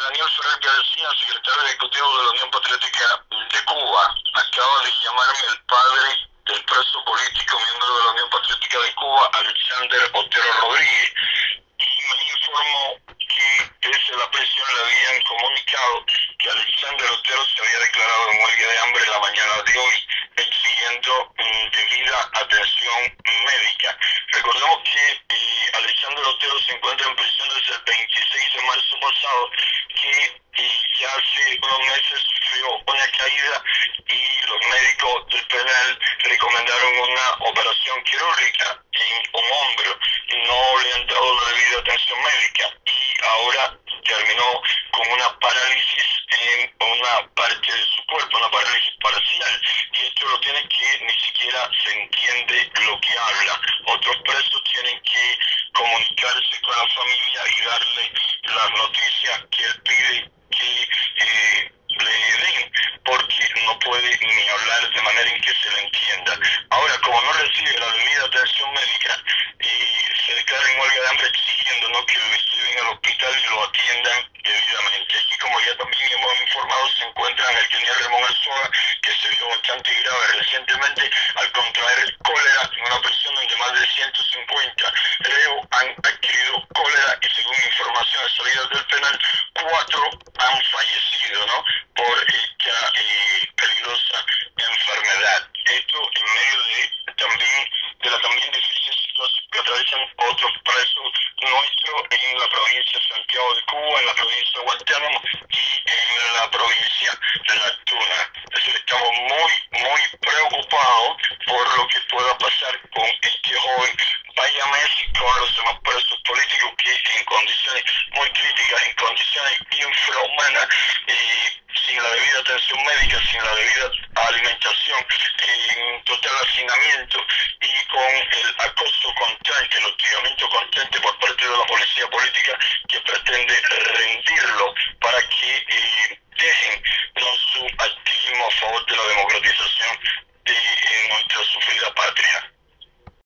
Daniel Ferrer García, secretario ejecutivo de la Unión Patriótica de Cuba, acaba de llamarme el padre del preso político, miembro de la Unión Patriótica de Cuba, Alexander Otero Rodríguez, y me informó que desde la prisión le habían comunicado que Alexander Otero se había declarado en huelga de hambre la mañana de hoy, exigiendo mm, debida atención Alexander Otero se encuentra en prisión desde el 26 de marzo pasado, que ya hace unos meses sufrió una caída y los médicos del penal recomendaron una operación quirúrgica en un hombro y no le han dado la debida atención médica y ahora terminó con una parálisis en una parte de su cuerpo, una parálisis parcial y esto lo tiene que ni siquiera se entiende lo que habla. Otros presos tienen que comunicarse con la familia y darle las noticias que él pide que eh, le den, porque no puede ni hablar de manera en que se le entienda. Ahora, como no recibe la debida atención médica y se declara en huelga de hambre exigiendo que lo lleven al hospital y lo atiendan debidamente. Y como ya también hemos informado, se encuentra en el Kenia Ramón Arzuaga, que se vio bastante grave recientemente al contraer cólera en una prisión donde más de 150 reos han adquirido cólera y según salidas del penal, cuatro han fallecido, ¿no? Por esta eh, peligrosa enfermedad. Esto en medio de también de la también difícil situación que atraviesan otros presos nuestros en la provincia de Santiago de Cuba, en la provincia de Guantánamo y en la provincia de La Tuna. Es decir, estamos muy, muy preocupados por lo que pueda pasar con este joven vaya México a los demás presos políticos que en condiciones muy críticas, infrahumanas, eh, sin la debida atención médica, sin la debida alimentación, en total hacinamiento y con el acoso constante, el hostigamiento constante por parte de la policía política que pretende rendirlo para que eh, dejen su activismo a favor de la democratización